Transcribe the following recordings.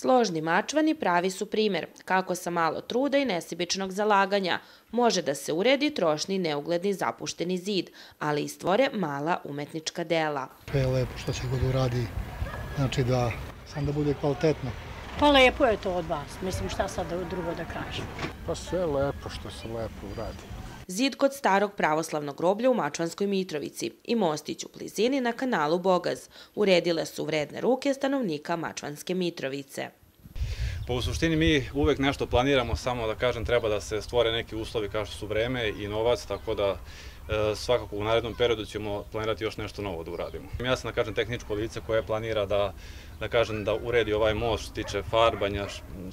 Složni mačvani pravi su primer kako sa malo truda i nesebičnog zalaganja može da se uredi trošni neugledni zapušteni zid, ali i stvore mala umetnička dela. To je lepo što se god uradi, znači da sam da bude kvalitetno. Pa lepo je to od vas, mislim šta sad drugo da kažem. Pa sve lepo što se lepo uradi. Zid kod starog pravoslavnog groblja u Mačvanskoj Mitrovici i mostić u blizini na kanalu Bogaz uredile su vredne ruke stanovnika Mačvanske Mitrovice. Pa u suštini mi uvek nešto planiramo, samo da kažem treba da se stvore neki uslovi kao što su vreme i novac, tako da e, svakako u narednom periodu ćemo planirati još nešto novo da uradimo. Ja sam, da kažem, tehničko lice koje planira da, da kažem, da uredi ovaj most što tiče farbanja,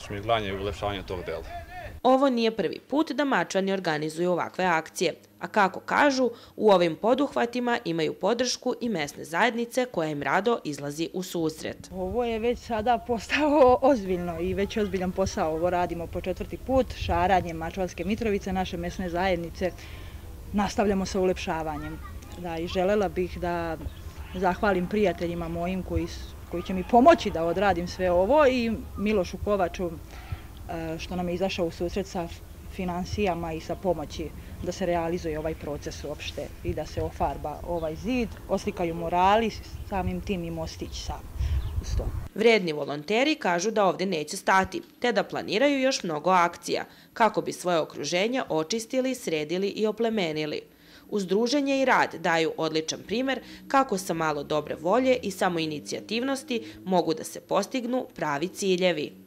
šmiglanja i ulepšavanja tog dela. Ovo nije prvi put da Mačvani organizuju ovakve akcije, a kako kažu, u ovim poduhvatima imaju podršku i mesne zajednice koja im rado izlazi u susret. Ovo je već sada postao ozbiljno i već ozbiljan posao. Ovo radimo po četvrti put, šaranjem Mačvanske Mitrovice, naše mesne zajednice. Nastavljamo sa ulepšavanjem. Da, i želela bih da zahvalim prijateljima mojim koji, koji će mi pomoći da odradim sve ovo i Milošu Kovaču što nam je izašao u susret sa finansijama i sa pomoći da se realizuje ovaj proces uopšte i da se ofarba ovaj zid, oslikaju morali, samim tim i mostić sam. Vredni volonteri kažu da ovde neće stati, te da planiraju još mnogo akcija, kako bi svoje okruženja očistili, sredili i oplemenili. Uzdruženje i rad daju odličan primer kako sa malo dobre volje i samoinicijativnosti mogu da se postignu pravi ciljevi.